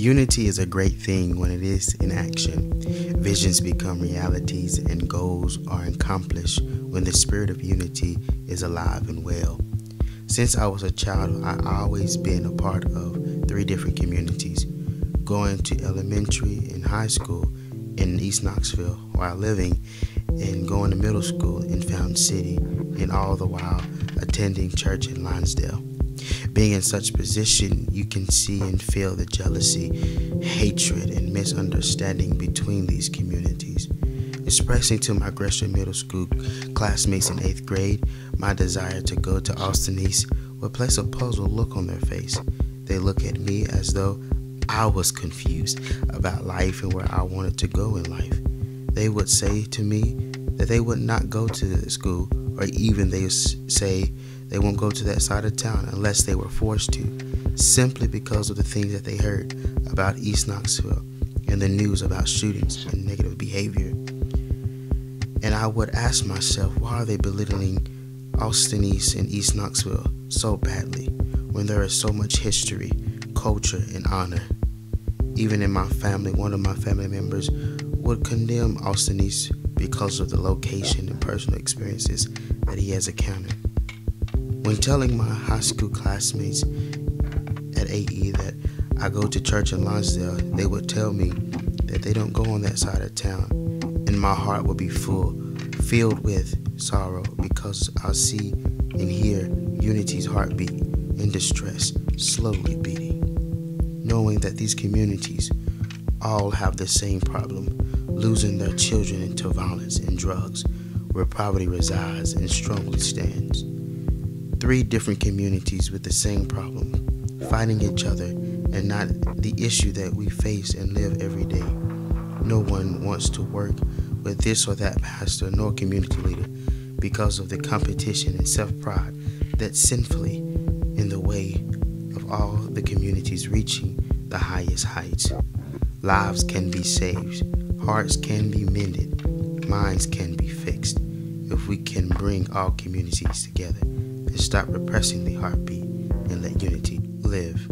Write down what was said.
Unity is a great thing when it is in action. Visions become realities and goals are accomplished when the spirit of unity is alive and well. Since I was a child, I always been a part of three different communities, going to elementary and high school in East Knoxville while living and going to middle school in Fountain City and all the while attending church in Lonsdale. Being in such position, you can see and feel the jealousy, hatred, and misunderstanding between these communities. Expressing to my Gresham Middle School classmates in eighth grade my desire to go to Austin East would place a puzzled look on their face. They look at me as though I was confused about life and where I wanted to go in life. They would say to me that they would not go to the school, or even they say they won't go to that side of town unless they were forced to, simply because of the things that they heard about East Knoxville and the news about shootings and negative behavior. And I would ask myself, why are they belittling Austin East and East Knoxville so badly when there is so much history, culture, and honor? Even in my family, one of my family members would condemn Austin East because of the location and personal experiences that he has encountered. When telling my high school classmates at AE that I go to church in Lonsdale, they would tell me that they don't go on that side of town, and my heart would be full, filled with sorrow because I see and hear Unity's heartbeat in distress slowly beating. Knowing that these communities all have the same problem, losing their children into violence and drugs, where poverty resides and strongly stands three different communities with the same problem, fighting each other and not the issue that we face and live every day. No one wants to work with this or that pastor nor community leader because of the competition and self pride that's sinfully in the way of all the communities reaching the highest heights. Lives can be saved, hearts can be mended, minds can be fixed if we can bring all communities together and stop repressing the heartbeat and let unity live